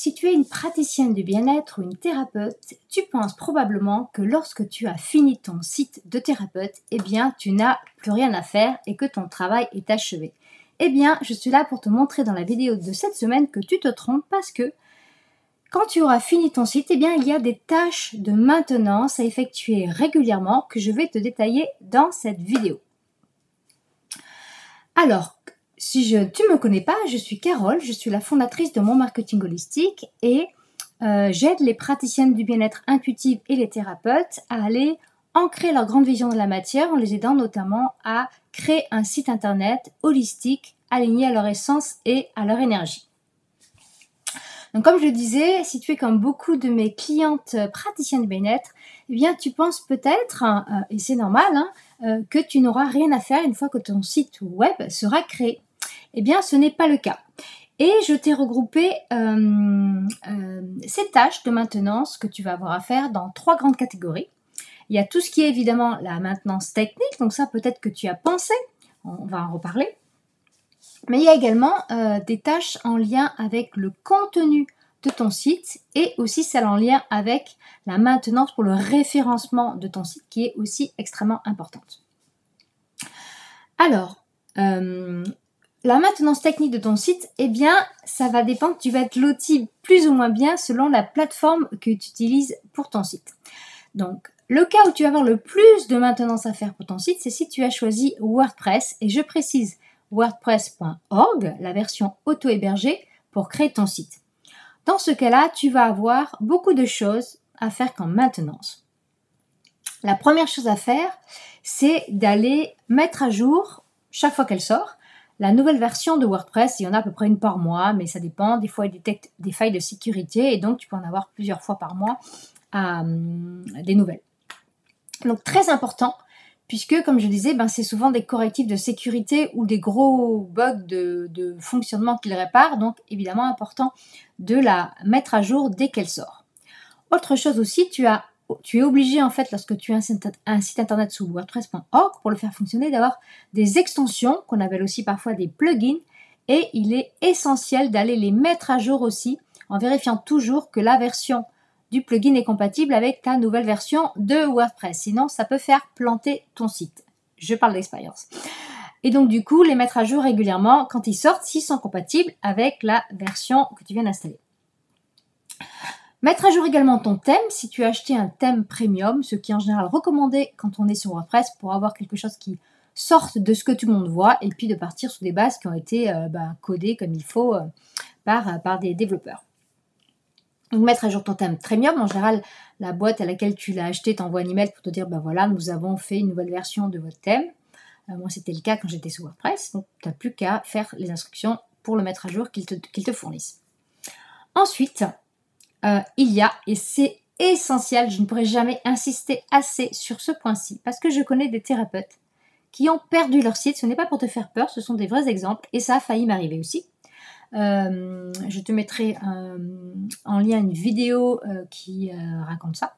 Si tu es une praticienne du bien-être ou une thérapeute, tu penses probablement que lorsque tu as fini ton site de thérapeute, eh bien, tu n'as plus rien à faire et que ton travail est achevé. Eh bien, je suis là pour te montrer dans la vidéo de cette semaine que tu te trompes parce que quand tu auras fini ton site, eh bien, il y a des tâches de maintenance à effectuer régulièrement que je vais te détailler dans cette vidéo. Alors, si je, tu ne me connais pas, je suis Carole, je suis la fondatrice de Mon Marketing Holistique et euh, j'aide les praticiennes du bien-être intuitif et les thérapeutes à aller ancrer leur grande vision de la matière en les aidant notamment à créer un site internet holistique aligné à leur essence et à leur énergie. Donc comme je le disais, si tu es comme beaucoup de mes clientes praticiennes du bien-être, eh bien tu penses peut-être, hein, euh, et c'est normal, hein, euh, que tu n'auras rien à faire une fois que ton site web sera créé. Eh bien, ce n'est pas le cas. Et je t'ai regroupé euh, euh, ces tâches de maintenance que tu vas avoir à faire dans trois grandes catégories. Il y a tout ce qui est évidemment la maintenance technique, donc ça peut-être que tu as pensé, on va en reparler. Mais il y a également euh, des tâches en lien avec le contenu de ton site et aussi celles en lien avec la maintenance pour le référencement de ton site qui est aussi extrêmement importante. Alors, la maintenance technique de ton site, eh bien, ça va dépendre, tu vas être loti plus ou moins bien selon la plateforme que tu utilises pour ton site. Donc, le cas où tu vas avoir le plus de maintenance à faire pour ton site, c'est si tu as choisi WordPress, et je précise wordpress.org, la version auto-hébergée, pour créer ton site. Dans ce cas-là, tu vas avoir beaucoup de choses à faire comme maintenance. La première chose à faire, c'est d'aller mettre à jour, chaque fois qu'elle sort, la nouvelle version de WordPress, il y en a à peu près une par mois, mais ça dépend. Des fois, il détecte des failles de sécurité et donc tu peux en avoir plusieurs fois par mois euh, des nouvelles. Donc très important, puisque comme je disais, ben, c'est souvent des correctifs de sécurité ou des gros bugs de, de fonctionnement qu'il répare. Donc évidemment important de la mettre à jour dès qu'elle sort. Autre chose aussi, tu as tu es obligé en fait lorsque tu as un site internet sous WordPress.org pour le faire fonctionner d'avoir des extensions qu'on appelle aussi parfois des plugins et il est essentiel d'aller les mettre à jour aussi en vérifiant toujours que la version du plugin est compatible avec ta nouvelle version de WordPress. Sinon, ça peut faire planter ton site. Je parle d'expérience. Et donc, du coup, les mettre à jour régulièrement quand ils sortent, s'ils sont compatibles avec la version que tu viens d'installer. Mettre à jour également ton thème si tu as acheté un thème premium, ce qui est en général recommandé quand on est sur WordPress pour avoir quelque chose qui sorte de ce que tout le monde voit et puis de partir sur des bases qui ont été euh, bah, codées comme il faut euh, par, euh, par des développeurs. Donc mettre à jour ton thème premium, en général la boîte à laquelle tu l'as acheté t'envoie un email pour te dire ben voilà nous avons fait une nouvelle version de votre thème. moi c'était le cas quand j'étais sur WordPress, donc tu n'as plus qu'à faire les instructions pour le mettre à jour qu'ils te, te fournissent. Ensuite, euh, il y a, et c'est essentiel, je ne pourrais jamais insister assez sur ce point-ci, parce que je connais des thérapeutes qui ont perdu leur site. Ce n'est pas pour te faire peur, ce sont des vrais exemples, et ça a failli m'arriver aussi. Euh, je te mettrai euh, en lien une vidéo qui raconte ça,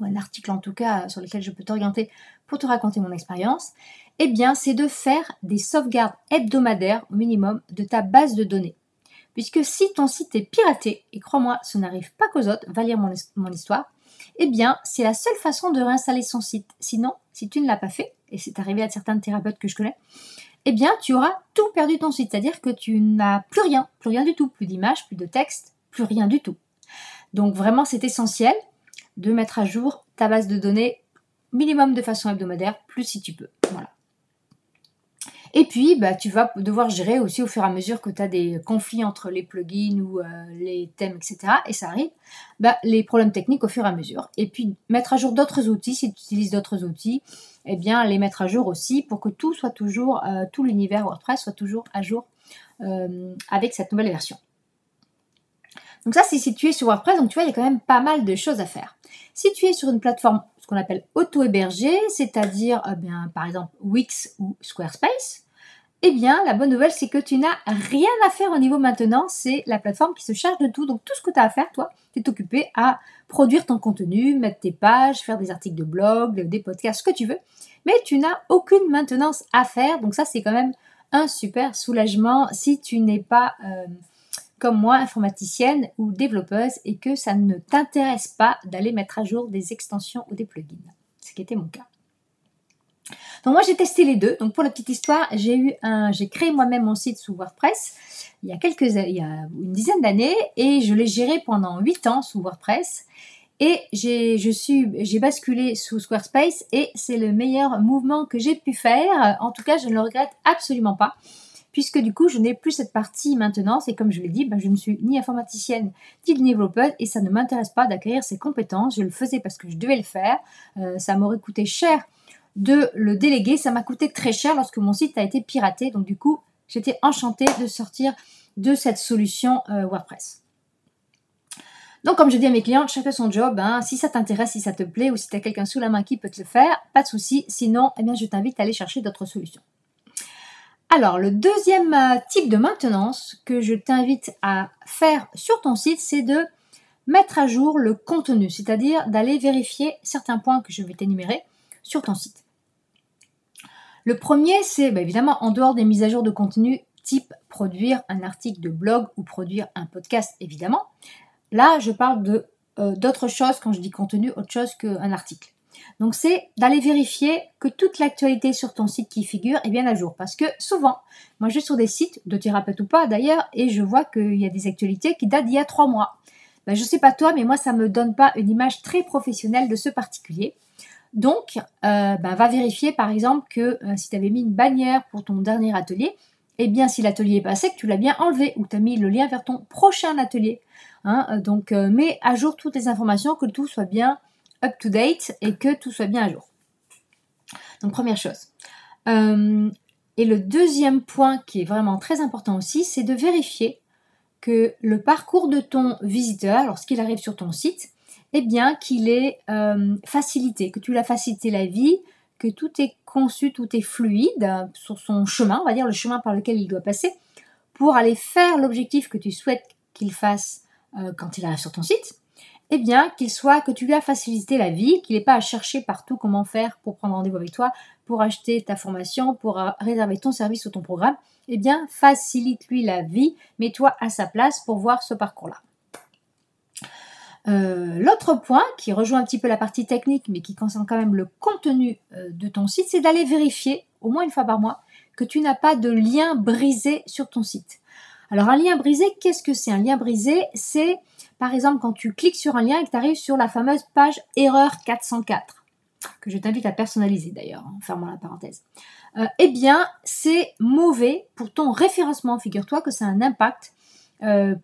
ou un article en tout cas sur lequel je peux t'orienter pour te raconter mon expérience. Eh bien, c'est de faire des sauvegardes hebdomadaires au minimum de ta base de données. Puisque si ton site est piraté, et crois-moi, ce n'arrive pas qu'aux autres, va lire mon, histoire, eh bien, c'est la seule façon de réinstaller son site. Sinon, si tu ne l'as pas fait, et c'est arrivé à certains thérapeutes que je connais, eh bien, tu auras tout perdu ton site. C'est-à-dire que tu n'as plus rien, plus rien du tout, plus d'images, plus de texte, plus rien du tout. Donc vraiment, c'est essentiel de mettre à jour ta base de données minimum de façon hebdomadaire, plus si tu peux. Voilà. Et puis, bah, tu vas devoir gérer aussi au fur et à mesure que tu as des conflits entre les plugins ou euh, les thèmes, etc. Et ça arrive, bah, les problèmes techniques au fur et à mesure. Et puis, mettre à jour d'autres outils, si tu utilises d'autres outils, eh bien, les mettre à jour aussi pour que tout soit toujours, euh, tout l'univers WordPress soit toujours à jour euh, avec cette nouvelle version. Donc ça, c'est si tu es sur WordPress, donc tu vois, il y a quand même pas mal de choses à faire. Si tu es sur une plateforme, ce qu'on appelle auto-hébergée, c'est-à-dire, par exemple, Wix ou Squarespace, eh bien, la bonne nouvelle, c'est que tu n'as rien à faire au niveau maintenant. C'est la plateforme qui se charge de tout. Donc, tout ce que tu as à faire, toi, c'est t'occuper à produire ton contenu, mettre tes pages, faire des articles de blog, des podcasts, ce que tu veux. Mais tu n'as aucune maintenance à faire. Donc, ça, c'est quand même un super soulagement si tu n'es pas, euh, comme moi, informaticienne ou développeuse, et que ça ne t'intéresse pas d'aller mettre à jour des extensions ou des plugins. Ce qui était mon cas. Donc moi j'ai testé les deux. Donc pour la petite histoire, j'ai eu un, j'ai créé moi-même mon site sous WordPress il y a quelques, il y a une dizaine d'années et je l'ai géré pendant 8 ans sous WordPress. Et j'ai, je suis, j'ai basculé sous Squarespace et c'est le meilleur mouvement que j'ai pu faire. En tout cas, je ne le regrette absolument pas puisque du coup, je n'ai plus cette partie maintenance et comme je l'ai dit, ben, je ne suis ni informaticienne ni développeuse et ça ne m'intéresse pas d'acquérir ces compétences. Je le faisais parce que je devais le faire. Euh, ça m'aurait coûté cher de le déléguer. Ça m'a coûté très cher lorsque mon site a été piraté. Donc du coup, j'étais enchantée de sortir de cette solution euh, WordPress. Donc, comme je dis à mes clients, chacun son job. Hein. Si ça t'intéresse, si ça te plaît, ou si tu as quelqu'un sous la main qui peut te le faire, pas de souci. Sinon, eh bien, je t'invite à aller chercher d'autres solutions. Alors, le deuxième euh, type de maintenance que je t'invite à faire sur ton site, c'est de mettre à jour le contenu, c'est-à-dire d'aller vérifier certains points que je vais t'énumérer sur ton site. Le premier, c'est bah, évidemment en dehors des mises à jour de contenu type produire un article de blog ou produire un podcast, évidemment. Là, je parle de euh, d'autres quand je dis contenu, autre chose qu'un article. Donc c'est d'aller vérifier que toute l'actualité sur ton site qui figure est bien à jour. Parce que souvent, moi je vais sur des sites, de thérapeute ou pas d'ailleurs, et je vois qu'il y a des actualités qui datent d'il y a trois mois. Ben, je ne sais pas toi, mais moi ça ne me donne pas une image très professionnelle de ce particulier. Donc, euh, ben, va vérifier par exemple que euh, si tu avais mis une bannière pour ton dernier atelier, eh bien si l'atelier est passé, que tu l'as bien enlevé ou tu as mis le lien vers ton prochain atelier. Hein. Euh, donc, mets à jour toutes les informations, que tout soit bien up to date et que tout soit bien à jour. Donc, première chose. et le deuxième point qui est vraiment très important aussi, c'est de vérifier que le parcours de ton visiteur, lorsqu'il arrive sur ton site, eh bien qu'il est euh, facilité, que tu l'as facilité la vie, que tout est conçu, tout est fluide sur son chemin, on va dire le chemin par lequel il doit passer, pour aller faire l'objectif que tu souhaites qu'il fasse euh, quand il arrive sur ton site, eh bien qu'il soit que tu lui as facilité la vie, qu'il n'ait pas à chercher partout comment faire pour prendre rendez-vous avec toi, pour acheter ta formation, pour euh, réserver ton service ou ton programme, eh bien facilite-lui la vie, mets-toi à sa place pour voir ce parcours-là. Euh, l'autre point qui rejoint un petit peu la partie technique mais qui concerne quand même le contenu euh, de ton site, c'est d'aller vérifier au moins une fois par mois que tu n'as pas de lien brisé sur ton site. Alors un lien brisé, qu'est-ce que c'est? Un lien brisé, c'est par exemple quand tu cliques sur un lien et que tu arrives sur la fameuse page erreur 404, que je t'invite à personnaliser d'ailleurs, en fermant la parenthèse. Euh, eh bien, c'est mauvais pour ton référencement. Figure-toi que c'est un impact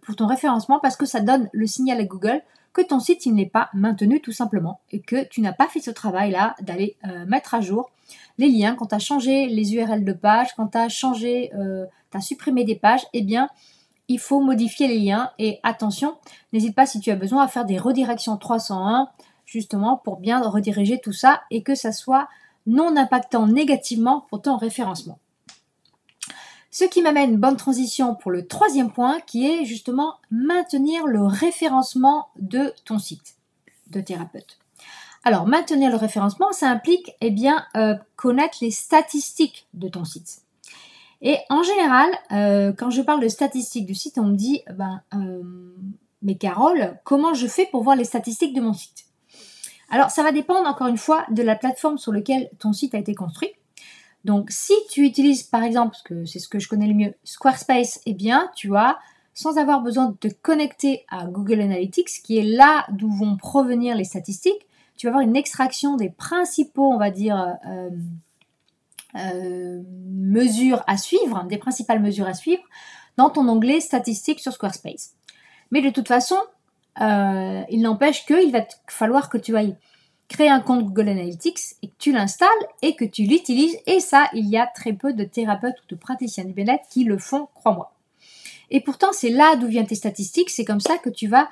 pour ton référencement parce que ça donne le signal à Google que ton site n'est pas maintenu tout simplement et que tu n'as pas fait ce travail là d'aller euh, mettre à jour les liens quand tu as changé les URL de page, quand tu as changé, euh, tu as supprimé des pages, eh bien il faut modifier les liens et attention, n'hésite pas si tu as besoin à faire des redirections 301 justement pour bien rediriger tout ça et que ça soit non impactant négativement pour ton référencement. Ce qui m'amène bonne transition pour le troisième point qui est justement maintenir le référencement de ton site de thérapeute. Alors maintenir le référencement, ça implique eh bien euh, connaître les statistiques de ton site. Et en général, euh, quand je parle de statistiques du site, on me dit ben euh, mais Carole, comment je fais pour voir les statistiques de mon site? Alors ça va dépendre encore une fois de la plateforme sur laquelle ton site a été construit. Donc, si tu utilises, par exemple, parce que c'est ce que je connais le mieux, Squarespace, eh bien, tu as, sans avoir besoin de te connecter à Google Analytics, qui est là d'où vont provenir les statistiques, tu vas avoir une extraction des principaux, on va dire, euh, euh, mesures à suivre, des principales mesures à suivre, dans ton onglet statistiques sur Squarespace. Mais de toute façon, euh, il n'empêche qu'il va falloir que tu ailles créer un compte Google Analytics et que tu l'installes et que tu l'utilises. Et ça, il y a très peu de thérapeutes ou de praticiens du bien-être qui le font, crois-moi. Et pourtant, c'est là d'où viennent tes statistiques. C'est comme ça que tu vas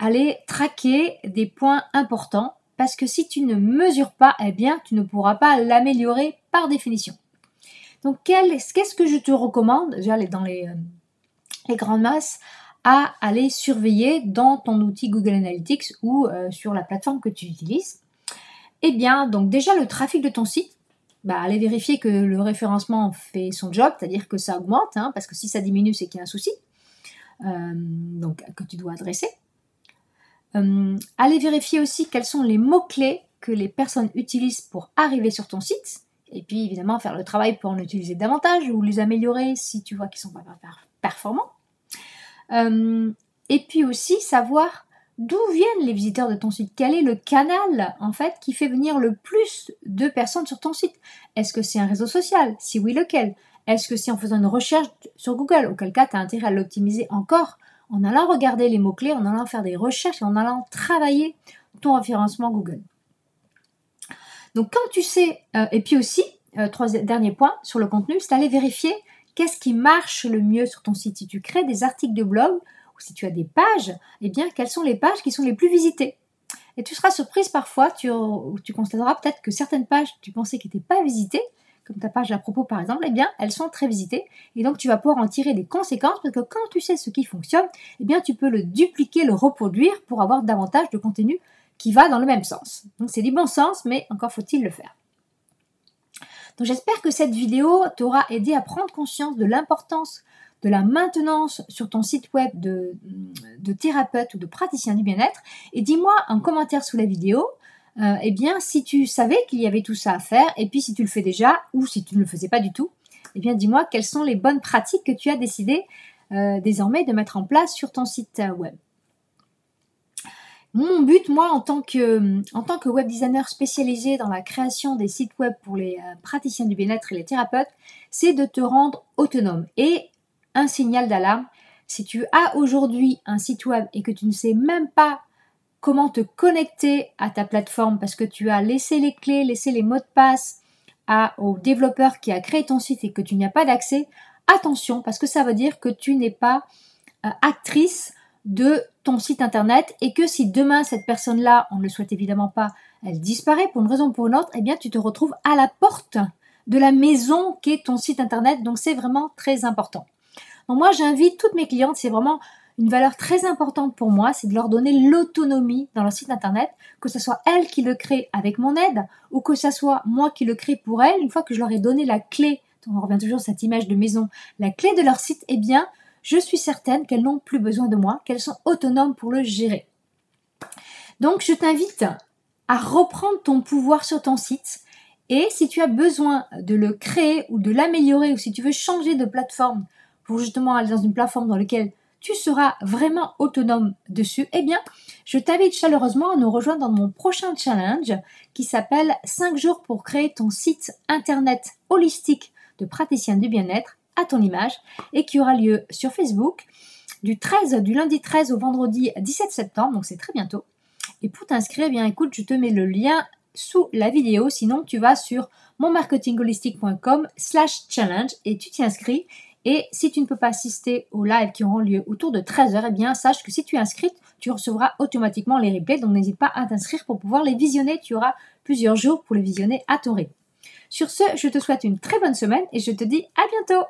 aller traquer des points importants. Parce que si tu ne mesures pas, eh bien, tu ne pourras pas l'améliorer par définition. Donc, qu'est-ce que je te recommande, déjà dans les, euh, les grandes masses, à aller surveiller dans ton outil Google Analytics ou euh, sur la plateforme que tu utilises eh bien, donc déjà le trafic de ton site, bah, allez vérifier que le référencement fait son job, c'est-à-dire que ça augmente, hein, parce que si ça diminue, c'est qu'il y a un souci. donc, que tu dois adresser. allez vérifier aussi quels sont les mots-clés que les personnes utilisent pour arriver sur ton site. Et puis évidemment faire le travail pour en utiliser davantage ou les améliorer si tu vois qu'ils sont pas performants. et puis aussi savoir d'où viennent les visiteurs de ton site? Quel est le canal en fait qui fait venir le plus de personnes sur ton site? Est-ce que c'est un réseau social? Si oui, lequel? Est-ce que c'est en faisant une recherche sur Google? Auquel cas, tu as intérêt à l'optimiser encore en allant regarder les mots-clés, en allant faire des recherches en allant travailler ton référencement Google. Donc quand tu sais, euh, et puis aussi, euh, trois derniers points sur le contenu, c'est d'aller vérifier qu'est-ce qui marche le mieux sur ton site. Si tu crées des articles de blog, si tu as des pages, eh bien, quelles sont les pages qui sont les plus visitées? Et tu seras surprise parfois, tu, constateras peut-être que certaines pages tu pensais qu'elles n'étaient pas visitées, comme ta page à propos par exemple, eh bien, elles sont très visitées. Et donc, tu vas pouvoir en tirer des conséquences parce que quand tu sais ce qui fonctionne, eh bien, tu peux le dupliquer, le reproduire pour avoir davantage de contenu qui va dans le même sens. Donc, c'est du bon sens, mais encore faut-il le faire. Donc, j'espère que cette vidéo t'aura aidé à prendre conscience de l'importance de la maintenance sur ton site web de, thérapeute ou de praticien du bien-être et dis-moi en commentaire sous la vidéo euh, eh bien si tu savais qu'il y avait tout ça à faire et puis si tu le fais déjà ou si tu ne le faisais pas du tout eh bien dis-moi quelles sont les bonnes pratiques que tu as décidé euh, désormais de mettre en place sur ton site web. Mon but, moi, en tant que, en tant que web designer spécialisé dans la création des sites web pour les euh, praticiens du bien-être et les thérapeutes, c'est de te rendre autonome. Et un signal d'alarme. Si tu as aujourd'hui un site web et que tu ne sais même pas comment te connecter à ta plateforme parce que tu as laissé les clés, laissé les mots de passe au développeur qui a créé ton site et que tu n'y as pas d'accès, attention parce que ça veut dire que tu n'es pas euh, actrice de ton site internet et que si demain cette personne-là, on ne le souhaite évidemment pas, elle disparaît pour une raison ou pour une autre, eh bien tu te retrouves à la porte de la maison qui est ton site internet. Donc c'est vraiment très important. Donc moi, j'invite toutes mes clientes, c'est vraiment une valeur très importante pour moi, c'est de leur donner l'autonomie dans leur site internet, que ce soit elles qui le créent avec mon aide ou que ce soit moi qui le crée pour elles. Une fois que je leur ai donné la clé, on revient toujours à cette image de maison, la clé de leur site, eh bien, je suis certaine qu'elles n'ont plus besoin de moi, qu'elles sont autonomes pour le gérer. Donc, je t'invite à reprendre ton pouvoir sur ton site. Et si tu as besoin de le créer ou de l'améliorer ou si tu veux changer de plateforme pour justement aller dans une plateforme dans laquelle tu seras vraiment autonome dessus, eh bien, je t'invite chaleureusement à nous rejoindre dans mon prochain challenge qui s'appelle 5 jours pour créer ton site internet holistique de praticien du bien-être à ton image et qui aura lieu sur Facebook du 13 du lundi 13 au vendredi 17 septembre, donc c'est très bientôt. Et pour t'inscrire, eh bien écoute, je te mets le lien sous la vidéo, sinon tu vas sur monmarketingholistique.com slash challenge et tu t'y inscris et si tu ne peux pas assister aux lives qui auront lieu autour de 13h, eh bien, sache que si tu es inscrite, tu recevras automatiquement les replays. Donc, n'hésite pas à t'inscrire pour pouvoir les visionner. Tu auras plusieurs jours pour les visionner à ton rythme. Sur ce, je te souhaite une très bonne semaine et je te dis à bientôt